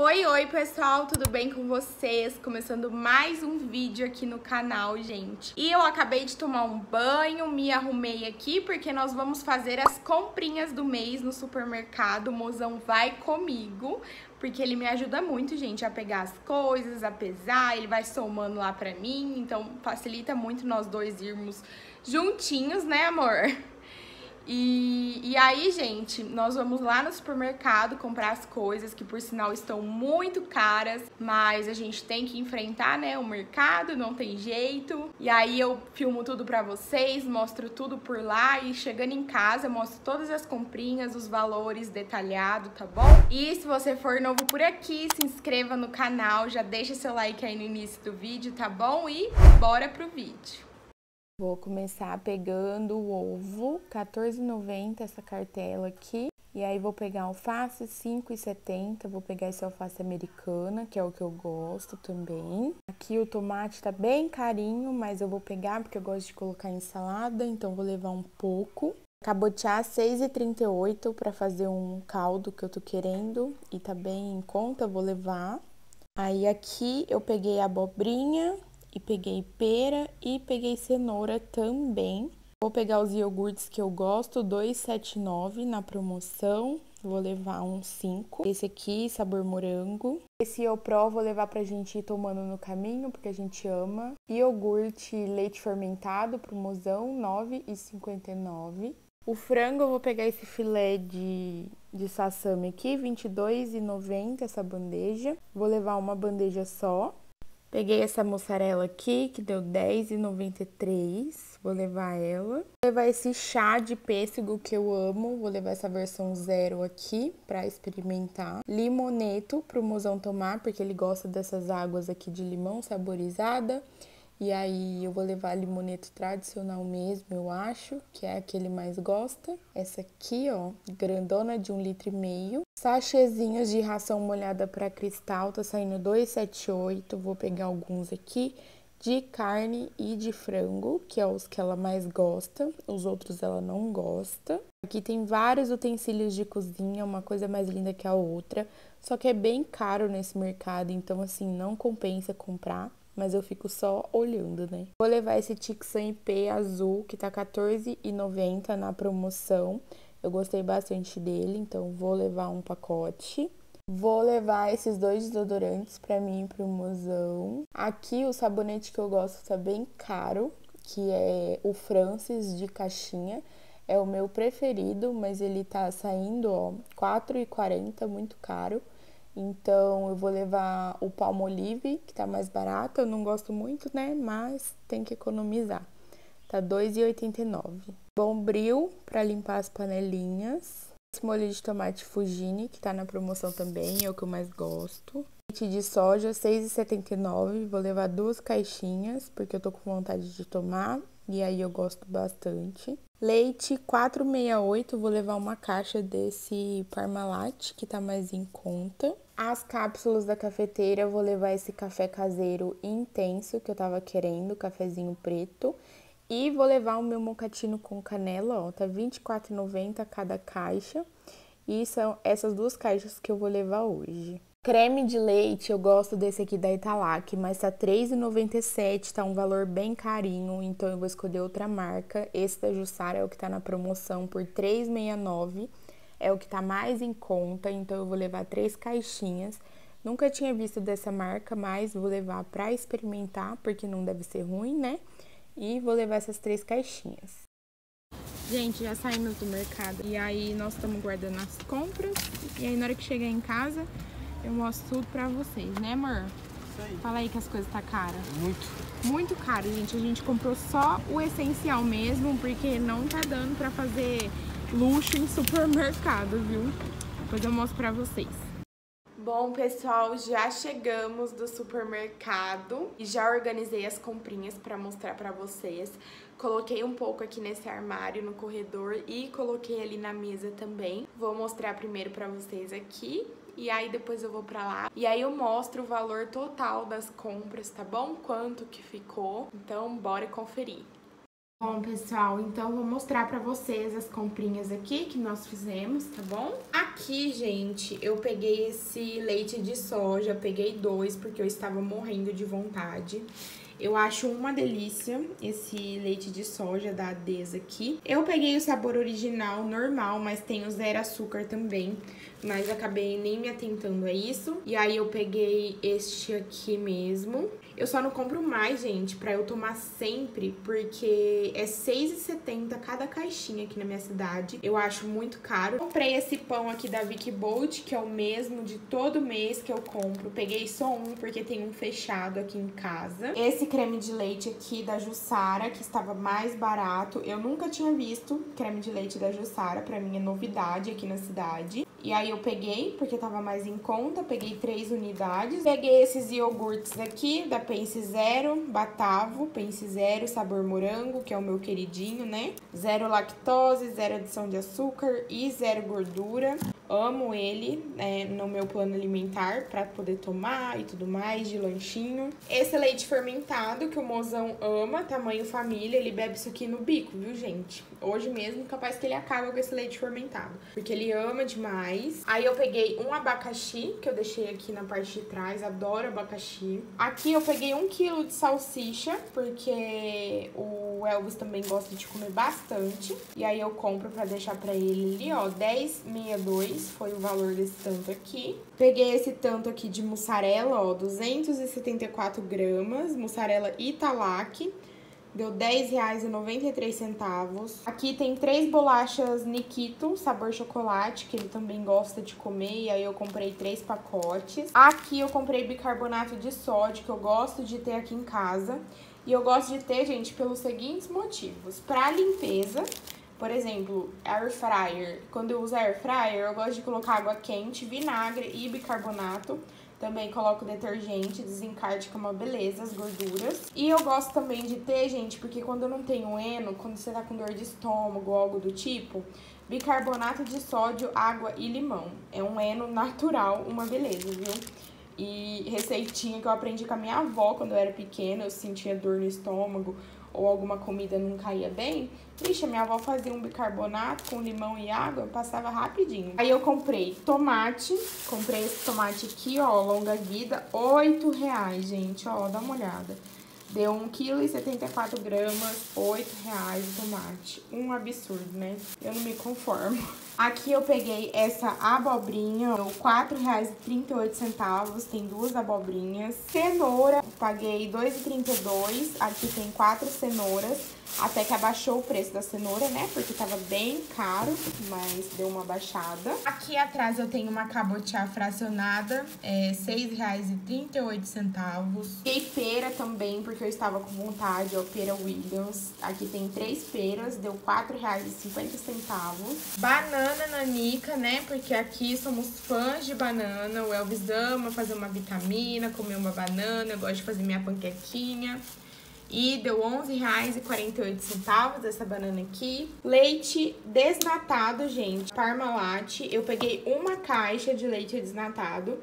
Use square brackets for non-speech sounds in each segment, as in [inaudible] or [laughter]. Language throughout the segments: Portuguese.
Oi, oi pessoal, tudo bem com vocês? Começando mais um vídeo aqui no canal, gente. E eu acabei de tomar um banho, me arrumei aqui porque nós vamos fazer as comprinhas do mês no supermercado. O mozão vai comigo, porque ele me ajuda muito, gente, a pegar as coisas, a pesar, ele vai somando lá pra mim, então facilita muito nós dois irmos juntinhos, né, amor? E, e aí, gente, nós vamos lá no supermercado comprar as coisas que, por sinal, estão muito caras, mas a gente tem que enfrentar, né, o mercado, não tem jeito. E aí eu filmo tudo pra vocês, mostro tudo por lá e chegando em casa, mostro todas as comprinhas, os valores detalhados, tá bom? E se você for novo por aqui, se inscreva no canal, já deixa seu like aí no início do vídeo, tá bom? E bora pro vídeo. Vou começar pegando o ovo, R$14,90 essa cartela aqui. E aí vou pegar alface, R$5,70. Vou pegar esse alface americana, que é o que eu gosto também. Aqui o tomate tá bem carinho, mas eu vou pegar porque eu gosto de colocar em salada, então vou levar um pouco. Cabotear R$6,38 para fazer um caldo que eu tô querendo e tá bem em conta, vou levar. Aí aqui eu peguei a abobrinha, e peguei pera e peguei cenoura também. Vou pegar os iogurtes que eu gosto, 2,79 na promoção. Vou levar uns 5. Esse aqui, sabor morango. Esse provo, vou levar pra gente ir tomando no caminho, porque a gente ama. Iogurte leite fermentado, promoção, 9,59. O frango, eu vou pegar esse filé de, de sassami aqui, 22,90 essa bandeja. Vou levar uma bandeja só. Peguei essa mussarela aqui, que deu R$10,93. Vou levar ela. Vou levar esse chá de pêssego que eu amo. Vou levar essa versão zero aqui pra experimentar. Limoneto pro mozão tomar, porque ele gosta dessas águas aqui de limão saborizada. E aí eu vou levar limoneto tradicional mesmo, eu acho, que é a que ele mais gosta. Essa aqui, ó, grandona de um litro e meio. Sachezinhos de ração molhada para cristal, tá saindo 2,78. Vou pegar alguns aqui de carne e de frango, que é os que ela mais gosta. Os outros ela não gosta. Aqui tem vários utensílios de cozinha, uma coisa mais linda que a outra. Só que é bem caro nesse mercado, então assim, não compensa comprar mas eu fico só olhando, né? Vou levar esse Tixan IP azul, que tá R$14,90 na promoção. Eu gostei bastante dele, então vou levar um pacote. Vou levar esses dois desodorantes para mim e pro mozão. Aqui o sabonete que eu gosto tá bem caro, que é o Francis de caixinha. É o meu preferido, mas ele tá saindo, ó, R$4,40, muito caro. Então eu vou levar o Palmolive, que tá mais barato. Eu não gosto muito, né? Mas tem que economizar. Tá R$ 2,89. Bombril para limpar as panelinhas. Esse molho de tomate Fugini, que tá na promoção também, é o que eu mais gosto. Leite de soja, R$ 6,79. Vou levar duas caixinhas, porque eu tô com vontade de tomar. E aí eu gosto bastante. Leite 468, vou levar uma caixa desse Parmalat, que tá mais em conta. As cápsulas da cafeteira, vou levar esse café caseiro intenso que eu tava querendo, cafezinho preto. E vou levar o meu mocatino com canela, ó, tá R$24,90 cada caixa. E são essas duas caixas que eu vou levar hoje. Creme de leite, eu gosto desse aqui da Italac, mas tá R$3,97, tá um valor bem carinho, então eu vou escolher outra marca. Esse da Jussara é o que tá na promoção por R$3,69 é o que tá mais em conta, então eu vou levar três caixinhas. Nunca tinha visto dessa marca, mas vou levar para experimentar, porque não deve ser ruim, né? E vou levar essas três caixinhas. Gente, já saímos do mercado e aí nós estamos guardando as compras. E aí na hora que chegar em casa, eu mostro tudo pra vocês, né amor? Isso aí. Fala aí que as coisas tá cara. Muito. Muito caro, gente. A gente comprou só o essencial mesmo, porque não tá dando pra fazer luxo em supermercado, viu? Depois eu mostro pra vocês. Bom, pessoal, já chegamos do supermercado e já organizei as comprinhas para mostrar para vocês. Coloquei um pouco aqui nesse armário no corredor e coloquei ali na mesa também. Vou mostrar primeiro para vocês aqui e aí depois eu vou pra lá. E aí eu mostro o valor total das compras, tá bom? Quanto que ficou. Então, bora conferir. Bom, pessoal, então vou mostrar pra vocês as comprinhas aqui que nós fizemos, tá bom? Aqui, gente, eu peguei esse leite de soja, peguei dois porque eu estava morrendo de vontade. Eu acho uma delícia esse leite de soja da Adesa aqui. Eu peguei o sabor original, normal, mas tem o zero açúcar também. Mas acabei nem me atentando a isso. E aí eu peguei este aqui mesmo. Eu só não compro mais, gente, pra eu tomar sempre, porque é R$6,70 cada caixinha aqui na minha cidade. Eu acho muito caro. Comprei esse pão aqui da Vicky Bolt, que é o mesmo de todo mês que eu compro. Peguei só um, porque tem um fechado aqui em casa. Esse creme de leite aqui da Jussara, que estava mais barato. Eu nunca tinha visto creme de leite da Jussara, pra mim é novidade aqui na cidade. E aí eu peguei, porque tava mais em conta, peguei três unidades. Peguei esses iogurtes aqui, da Pense Zero, Batavo, Pense Zero, sabor morango, que é o meu queridinho, né? Zero lactose, zero adição de açúcar e zero gordura. Amo ele né, no meu plano alimentar para poder tomar e tudo mais, de lanchinho. Esse leite fermentado que o mozão ama, tamanho família, ele bebe isso aqui no bico, viu, gente? Hoje mesmo, capaz que ele acaba com esse leite fermentado, porque ele ama demais. Aí eu peguei um abacaxi, que eu deixei aqui na parte de trás, adoro abacaxi. Aqui eu peguei um quilo de salsicha, porque o Elvis também gosta de comer bastante. E aí eu compro pra deixar pra ele ali, ó, 10,62 foi o valor desse tanto aqui. Peguei esse tanto aqui de mussarela, ó, 274 gramas, mussarela Italac. Deu R$10,93. Aqui tem três bolachas Nikito, sabor chocolate, que ele também gosta de comer. E aí eu comprei três pacotes. Aqui eu comprei bicarbonato de sódio, que eu gosto de ter aqui em casa. E eu gosto de ter, gente, pelos seguintes motivos. Pra limpeza, por exemplo, air fryer. Quando eu uso air fryer, eu gosto de colocar água quente, vinagre e bicarbonato. Também coloco detergente, desencarte que é uma beleza, as gorduras. E eu gosto também de ter, gente, porque quando eu não tenho eno, quando você tá com dor de estômago ou algo do tipo, bicarbonato de sódio, água e limão. É um eno natural, uma beleza, viu? E receitinha que eu aprendi com a minha avó quando eu era pequena, eu sentia dor no estômago ou alguma comida não caía bem, Vixe, minha avó fazia um bicarbonato com limão e água, passava rapidinho. Aí eu comprei tomate, comprei esse tomate aqui, ó, longa vida, oito reais, gente, ó, dá uma olhada. Deu 1,74 kg, gramas, 8 reais o tomate. Um absurdo, né? Eu não me conformo. [laughs] Aqui eu peguei essa abobrinha, R$ 4,38, tem duas abobrinhas. Cenoura, paguei R$ 2,32, aqui tem quatro cenouras. Até que abaixou o preço da cenoura, né? Porque tava bem caro, mas deu uma baixada. Aqui atrás eu tenho uma cabotiá fracionada, é R$ 6,38. Peguei pera também, porque eu estava com vontade, ó, pera Williams. Aqui tem três peras, deu R$ 4,50. Banana nanica, né? Porque aqui somos fãs de banana. O Elvis ama fazer uma vitamina, comer uma banana, eu gosto de fazer minha panquequinha. E deu R$11,48 essa banana aqui. Leite desnatado, gente. Parmalat. Eu peguei uma caixa de leite desnatado.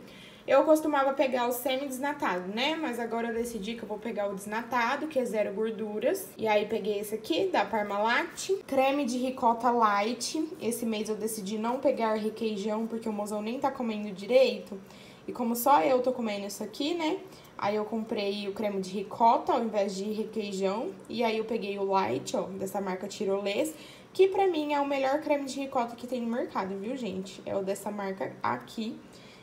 Eu costumava pegar o semi-desnatado, né? Mas agora eu decidi que eu vou pegar o desnatado, que é zero gorduras. E aí peguei esse aqui, da Parmalat. Creme de ricota light. Esse mês eu decidi não pegar requeijão, porque o mozão nem tá comendo direito. E como só eu tô comendo isso aqui, né? Aí eu comprei o creme de ricota ao invés de requeijão. E aí eu peguei o light, ó, dessa marca Tirolês. Que pra mim é o melhor creme de ricota que tem no mercado, viu, gente? É o dessa marca aqui.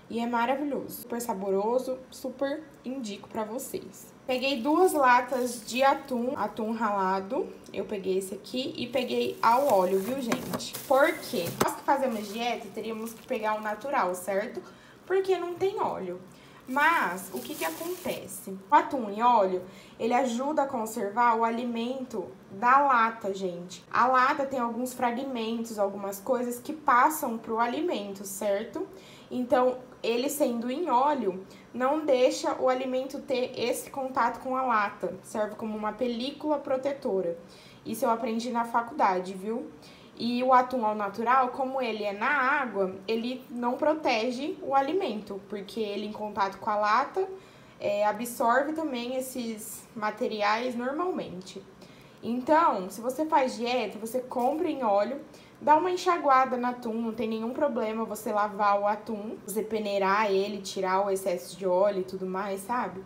E é maravilhoso, super saboroso, super indico pra vocês. Peguei duas latas de atum, atum ralado. Eu peguei esse aqui e peguei ao óleo, viu, gente? Por quê? Nós que fazemos dieta, teríamos que pegar o natural, certo? Porque não tem óleo. Mas, o que que acontece? O atum em óleo, ele ajuda a conservar o alimento da lata, gente. A lata tem alguns fragmentos, algumas coisas que passam pro alimento, certo? Então, ele sendo em óleo, não deixa o alimento ter esse contato com a lata. Serve como uma película protetora. Isso eu aprendi na faculdade, viu? E o atum ao natural, como ele é na água, ele não protege o alimento, porque ele em contato com a lata é, absorve também esses materiais normalmente. Então, se você faz dieta, você compra em óleo, dá uma enxaguada no atum, não tem nenhum problema você lavar o atum, você peneirar ele, tirar o excesso de óleo e tudo mais, sabe?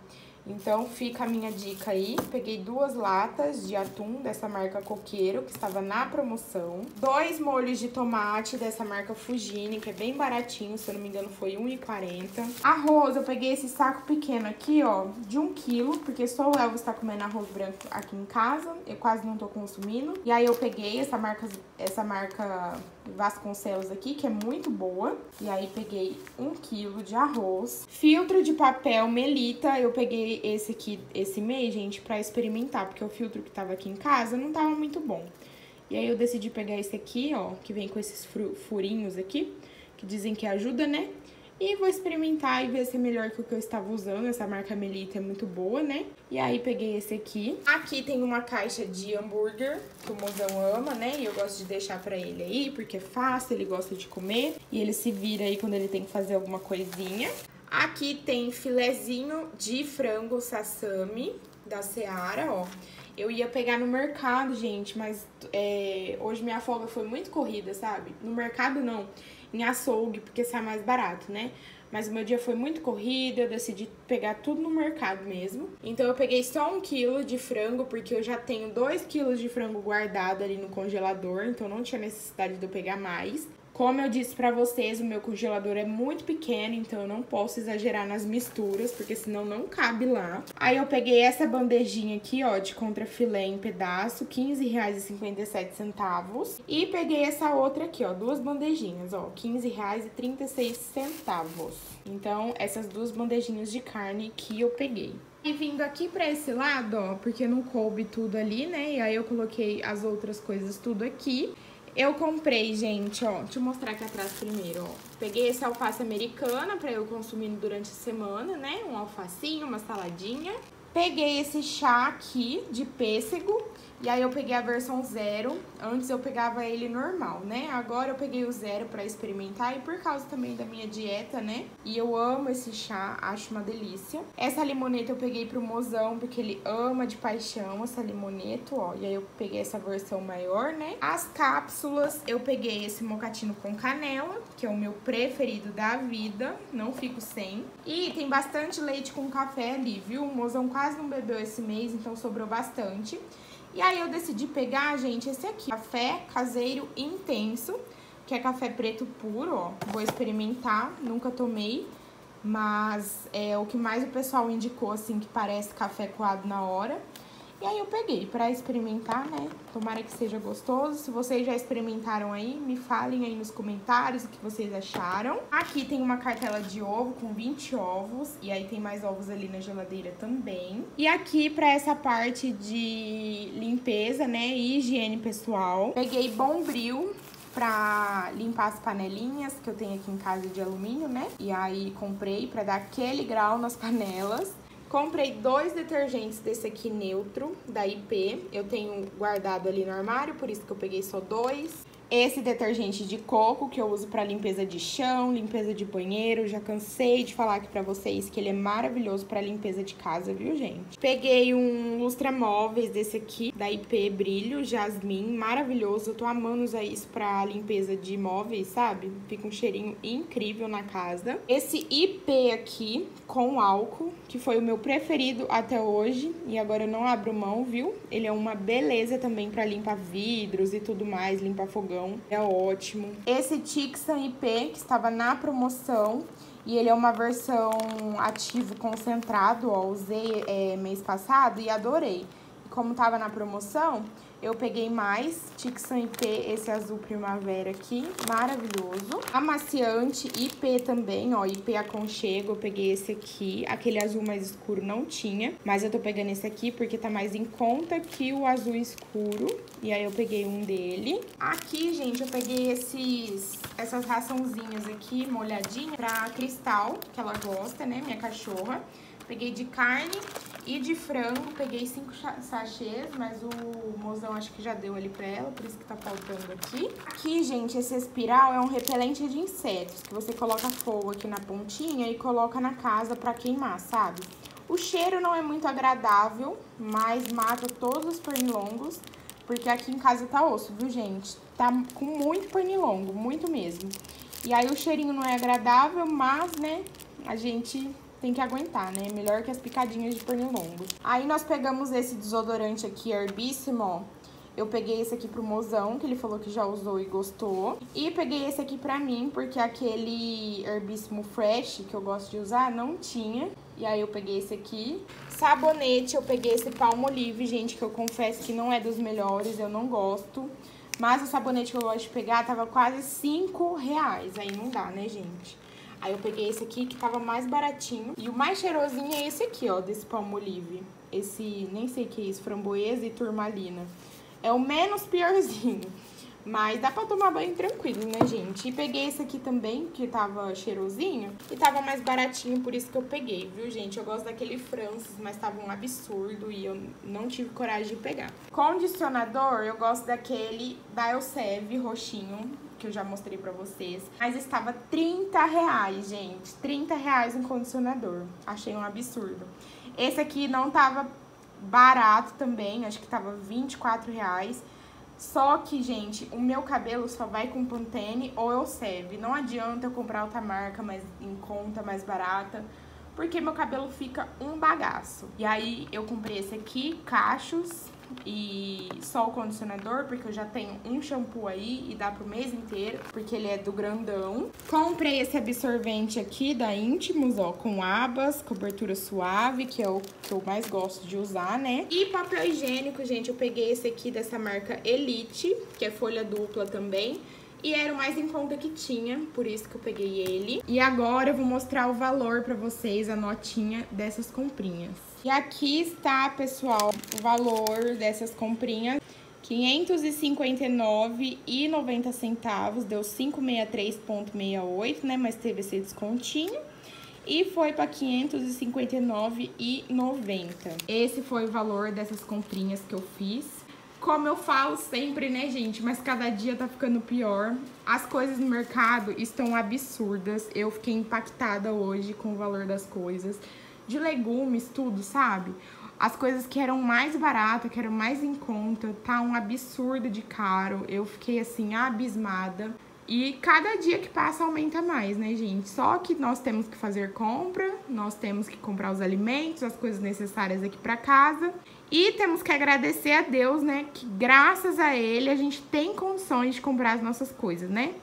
Então fica a minha dica aí. Peguei duas latas de atum dessa marca Coqueiro, que estava na promoção. Dois molhos de tomate dessa marca Fugini, que é bem baratinho, se eu não me engano foi R$1,40. Arroz, eu peguei esse saco pequeno aqui, ó, de 1 quilo, porque só o Elvis tá comendo arroz branco aqui em casa. Eu quase não tô consumindo. E aí eu peguei essa marca, essa marca Vasconcelos aqui, que é muito boa. E aí peguei um quilo de arroz. Filtro de papel Melita, eu peguei esse aqui esse mês, gente, pra experimentar, porque o filtro que tava aqui em casa não tava muito bom. E aí eu decidi pegar esse aqui, ó, que vem com esses furinhos aqui, que dizem que ajuda, né? E vou experimentar e ver se é melhor que o que eu estava usando. Essa marca Melita é muito boa, né? E aí peguei esse aqui. Aqui tem uma caixa de hambúrguer, que o mozão ama, né? E eu gosto de deixar pra ele aí, porque é fácil, ele gosta de comer. E ele se vira aí quando ele tem que fazer alguma coisinha. Aqui tem filezinho de frango sassami da Seara, ó. Eu ia pegar no mercado, gente, mas é, hoje minha folga foi muito corrida, sabe? No mercado não em açougue, porque sai mais barato, né? Mas o meu dia foi muito corrido, eu decidi pegar tudo no mercado mesmo. Então eu peguei só um quilo de frango, porque eu já tenho dois quilos de frango guardado ali no congelador, então não tinha necessidade de eu pegar mais. Como eu disse pra vocês, o meu congelador é muito pequeno, então eu não posso exagerar nas misturas, porque senão não cabe lá. Aí eu peguei essa bandejinha aqui, ó, de contrafilé em pedaço, R$15,57. E peguei essa outra aqui, ó, duas bandejinhas, ó, R$15,36. Então, essas duas bandejinhas de carne que eu peguei. E vindo aqui pra esse lado, ó, porque não coube tudo ali, né? E aí eu coloquei as outras coisas tudo aqui. Eu comprei, gente, ó, deixa eu mostrar aqui atrás primeiro, ó. Peguei esse alface americana pra eu consumir durante a semana, né? Um alfacinho, uma saladinha. Peguei esse chá aqui de pêssego e aí eu peguei a versão zero, antes eu pegava ele normal, né? Agora eu peguei o zero pra experimentar e por causa também da minha dieta, né? E eu amo esse chá, acho uma delícia. Essa limoneta eu peguei pro mozão, porque ele ama de paixão essa limoneta, ó. E aí eu peguei essa versão maior, né? As cápsulas, eu peguei esse mocatino com canela, que é o meu preferido da vida, não fico sem. E tem bastante leite com café ali, viu? O mozão quase não bebeu esse mês, então sobrou bastante. E aí eu decidi pegar, gente, esse aqui, café caseiro intenso, que é café preto puro, ó. Vou experimentar, nunca tomei, mas é o que mais o pessoal indicou, assim, que parece café coado na hora. E aí eu peguei pra experimentar, né? Tomara que seja gostoso. Se vocês já experimentaram aí, me falem aí nos comentários o que vocês acharam. Aqui tem uma cartela de ovo com 20 ovos. E aí tem mais ovos ali na geladeira também. E aqui pra essa parte de limpeza, né? E higiene pessoal. Peguei Bombril pra limpar as panelinhas que eu tenho aqui em casa de alumínio, né? E aí comprei pra dar aquele grau nas panelas. Comprei dois detergentes desse aqui neutro, da IP. Eu tenho guardado ali no armário, por isso que eu peguei só dois. Esse detergente de coco que eu uso para limpeza de chão, limpeza de banheiro. Já cansei de falar aqui pra vocês que ele é maravilhoso para limpeza de casa, viu, gente? Peguei um lustra-móveis desse aqui, da IP Brilho, Jasmine, maravilhoso. Eu tô amando usar isso pra limpeza de móveis, sabe? Fica um cheirinho incrível na casa. Esse IP aqui, com álcool, que foi o meu preferido até hoje. E agora eu não abro mão, viu? Ele é uma beleza também pra limpar vidros e tudo mais, limpar fogão é ótimo. Esse Tixan IP, que estava na promoção, e ele é uma versão ativo concentrado, ó, usei é, mês passado e adorei. E como tava na promoção, eu peguei mais Tixan IP, esse azul primavera aqui, maravilhoso. Amaciante IP também, ó, IP aconchego, eu peguei esse aqui. Aquele azul mais escuro não tinha, mas eu tô pegando esse aqui porque tá mais em conta que o azul escuro. E aí eu peguei um dele. Aqui, gente, eu peguei esses, essas raçãozinhas aqui, molhadinha, pra Cristal, que ela gosta, né, minha cachorra. Peguei de carne e de frango, peguei cinco sachês, mas o mozão acho que já deu ali pra ela, por isso que tá faltando aqui. Aqui, gente, esse espiral é um repelente de insetos, que você coloca fogo aqui na pontinha e coloca na casa pra queimar, sabe? O cheiro não é muito agradável, mas mata todos os pernilongos, porque aqui em casa tá osso, viu, gente? Tá com muito pernilongo, muito mesmo. E aí o cheirinho não é agradável, mas, né, a gente tem que aguentar, né? Melhor que as picadinhas de pernilongo. Aí nós pegamos esse desodorante aqui, Herbíssimo, ó. Eu peguei esse aqui pro mozão, que ele falou que já usou e gostou. E peguei esse aqui pra mim, porque aquele Herbíssimo Fresh, que eu gosto de usar, não tinha. E aí eu peguei esse aqui. Sabonete, eu peguei esse Palmolive, gente, que eu confesso que não é dos melhores, eu não gosto. Mas o sabonete que eu gosto de pegar tava quase 5 reais. Aí não dá, né, gente? Aí eu peguei esse aqui que tava mais baratinho. E o mais cheirosinho é esse aqui, ó, desse Palmolive. Esse, nem sei o que é isso, framboesa e turmalina. É o menos piorzinho. Mas dá pra tomar banho tranquilo, né, gente? E peguei esse aqui também, que tava cheirosinho. E tava mais baratinho, por isso que eu peguei, viu, gente? Eu gosto daquele Francis, mas tava um absurdo e eu não tive coragem de pegar. Condicionador, eu gosto daquele da Elseve, roxinho que eu já mostrei pra vocês. Mas estava 30 reais, gente. 30 reais um condicionador. Achei um absurdo. Esse aqui não tava barato também, acho que tava 24 reais. Só que, gente, o meu cabelo só vai com Pantene ou Elseve. Não adianta eu comprar outra marca mais em conta, mais barata, porque meu cabelo fica um bagaço. E aí eu comprei esse aqui, Cachos, e só o condicionador, porque eu já tenho um shampoo aí e dá pro mês inteiro, porque ele é do grandão. Comprei esse absorvente aqui da Íntimos, ó, com abas, cobertura suave, que é o que eu mais gosto de usar, né? E papel higiênico, gente, eu peguei esse aqui dessa marca Elite, que é folha dupla também. E era o mais em conta que tinha, por isso que eu peguei ele. E agora eu vou mostrar o valor pra vocês, a notinha dessas comprinhas. E aqui está, pessoal, o valor dessas comprinhas. R$ 559,90 centavos, deu 563,68, né? Mas teve esse descontinho. E foi para R$ 559,90. Esse foi o valor dessas comprinhas que eu fiz. Como eu falo sempre, né, gente? Mas cada dia tá ficando pior. As coisas no mercado estão absurdas. Eu fiquei impactada hoje com o valor das coisas de legumes, tudo, sabe? As coisas que eram mais baratas, que eram mais em conta, tá um absurdo de caro. Eu fiquei assim abismada. E cada dia que passa aumenta mais, né, gente? Só que nós temos que fazer compra, nós temos que comprar os alimentos, as coisas necessárias aqui para casa. E temos que agradecer a Deus, né, que graças a Ele a gente tem condições de comprar as nossas coisas, né?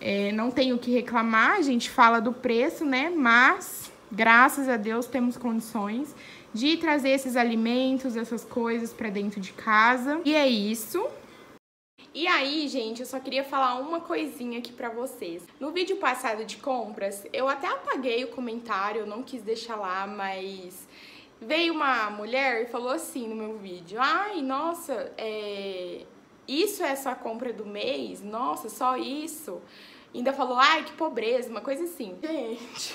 É, não tenho o que reclamar, a gente fala do preço, né? Mas Graças a Deus temos condições de trazer esses alimentos, essas coisas para dentro de casa. E é isso. E aí, gente, eu só queria falar uma coisinha aqui pra vocês. No vídeo passado de compras, eu até apaguei o comentário, eu não quis deixar lá, mas veio uma mulher e falou assim no meu vídeo: Ai, nossa, é... isso é essa compra do mês? Nossa, só isso? Ainda falou, ai, que pobreza, uma coisa assim. Gente.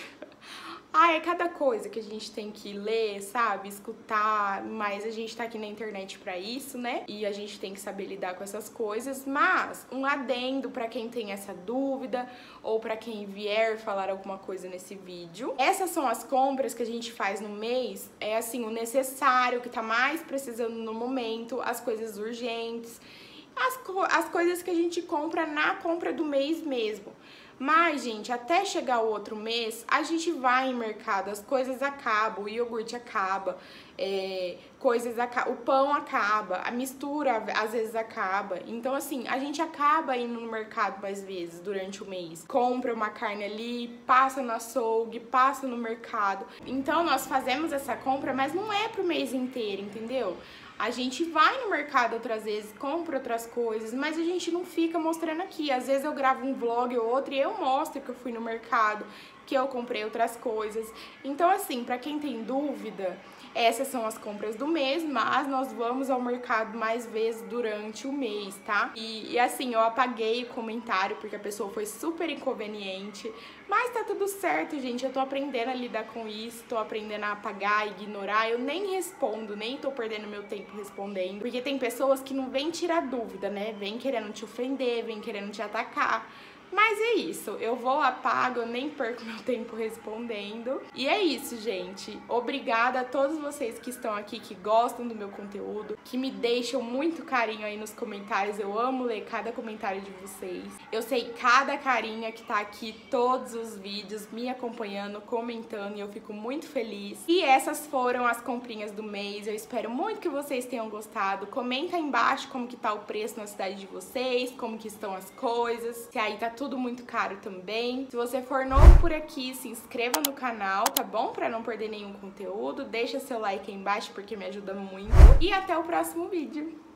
Ah, é cada coisa que a gente tem que ler, sabe? Escutar, mas a gente tá aqui na internet para isso, né? E a gente tem que saber lidar com essas coisas. Mas um adendo para quem tem essa dúvida ou para quem vier falar alguma coisa nesse vídeo. Essas são as compras que a gente faz no mês, é assim, o necessário que tá mais precisando no momento, as coisas urgentes, as, co as coisas que a gente compra na compra do mês mesmo. Mas, gente, até chegar o outro mês, a gente vai em mercado, as coisas acabam, o iogurte acaba, é, coisas acabam, o pão acaba, a mistura às vezes acaba. Então, assim, a gente acaba indo no mercado mais vezes durante o mês. Compra uma carne ali, passa no açougue, passa no mercado. Então, nós fazemos essa compra, mas não é pro mês inteiro, entendeu? A gente vai no mercado outras vezes, compra outras coisas, mas a gente não fica mostrando aqui. Às vezes eu gravo um vlog ou outro e eu mostro que eu fui no mercado, que eu comprei outras coisas. Então, assim, para quem tem dúvida, essas são as compras do mês, mas nós vamos ao mercado mais vezes durante o mês, tá? E, e, assim, eu apaguei o comentário porque a pessoa foi super inconveniente, mas tá tudo certo, gente. Eu tô aprendendo a lidar com isso, tô aprendendo a apagar, ignorar. Eu nem respondo, nem tô perdendo meu tempo respondendo, porque tem pessoas que não vêm tirar dúvida, né? Vem querendo te ofender, vem querendo te atacar. Mas é isso, eu vou, apago, eu nem perco meu tempo respondendo. E é isso, gente. Obrigada a todos vocês que estão aqui, que gostam do meu conteúdo, que me deixam muito carinho aí nos comentários. Eu amo ler cada comentário de vocês. Eu sei cada carinha que tá aqui todos os vídeos, me acompanhando, comentando, e eu fico muito feliz. E essas foram as comprinhas do mês. Eu espero muito que vocês tenham gostado. Comenta aí embaixo como que tá o preço na cidade de vocês, como que estão as coisas, se aí tá tudo muito caro também. Se você for novo por aqui, se inscreva no canal, tá bom? Pra não perder nenhum conteúdo. Deixa seu like aí embaixo porque me ajuda muito. E até o próximo vídeo.